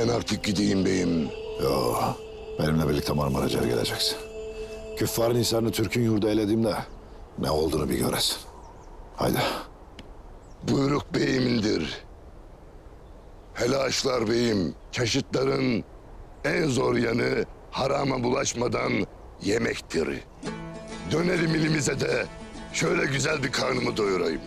Ben artık gideyim beyim. Yo, benimle birlikte Marmaracı'ya geleceksin. Küffarın hisarını Türk'ün yurdu elediğimde ne olduğunu bir göresin. Haydi. Buyruk beyimindir. Helaşlar beyim, çeşitlerin en zor yanı harama bulaşmadan yemektir. Dönelim ilimize de şöyle güzel bir karnımı doyurayım.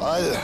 Haydi.